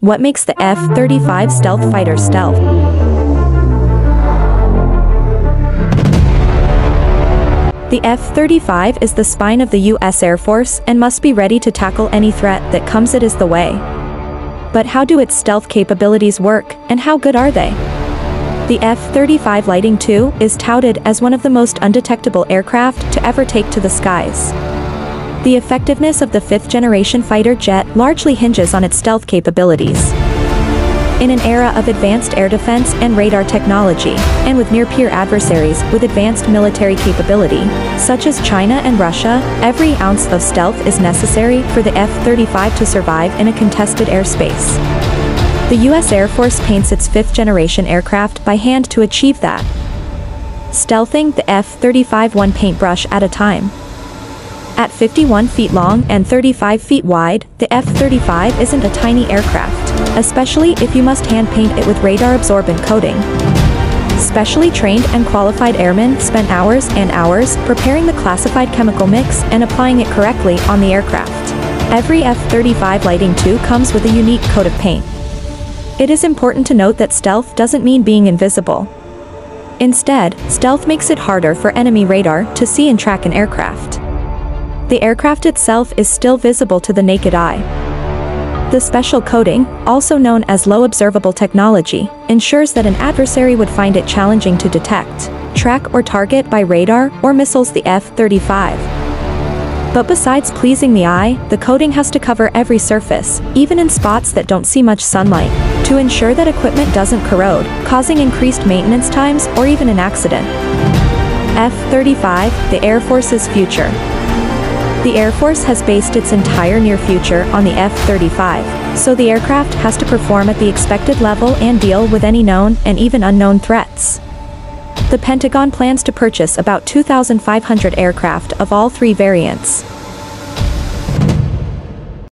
What makes the F-35 stealth fighter stealth? The F-35 is the spine of the U.S. Air Force and must be ready to tackle any threat that comes it is the way. But how do its stealth capabilities work, and how good are they? The F-35 Lightning II is touted as one of the most undetectable aircraft to ever take to the skies. The effectiveness of the fifth-generation fighter jet largely hinges on its stealth capabilities. In an era of advanced air defense and radar technology, and with near-peer adversaries with advanced military capability, such as China and Russia, every ounce of stealth is necessary for the F-35 to survive in a contested airspace. The U.S. Air Force paints its fifth-generation aircraft by hand to achieve that. Stealthing the F-35 one paintbrush at a time. At 51 feet long and 35 feet wide, the F-35 isn't a tiny aircraft, especially if you must hand paint it with radar-absorbent coating. Specially trained and qualified airmen spent hours and hours preparing the classified chemical mix and applying it correctly on the aircraft. Every F-35 Lightning II comes with a unique coat of paint. It is important to note that stealth doesn't mean being invisible. Instead, stealth makes it harder for enemy radar to see and track an aircraft the aircraft itself is still visible to the naked eye. The special coating, also known as low observable technology, ensures that an adversary would find it challenging to detect, track or target by radar or missiles the F-35. But besides pleasing the eye, the coating has to cover every surface, even in spots that don't see much sunlight, to ensure that equipment doesn't corrode, causing increased maintenance times or even an accident. F-35, the Air Force's future. The Air Force has based its entire near future on the F-35, so the aircraft has to perform at the expected level and deal with any known and even unknown threats. The Pentagon plans to purchase about 2,500 aircraft of all three variants.